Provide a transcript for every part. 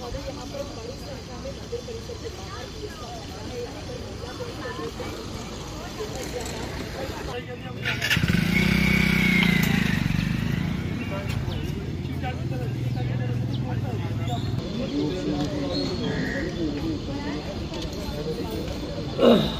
और यहाँ पर बड़ी संख्या में नगर परिषद के बाहर Ugh.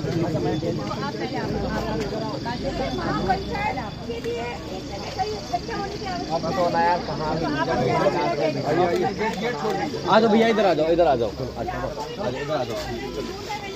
आवश्यकता आ जाओ भैया इधर आ जाओ इधर आ जाओ। इधर आ जाओ